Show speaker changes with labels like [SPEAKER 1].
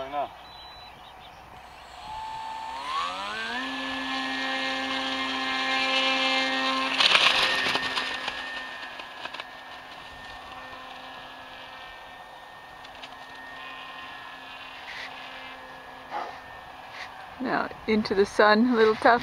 [SPEAKER 1] going on?
[SPEAKER 2] Now into the sun, a little tough.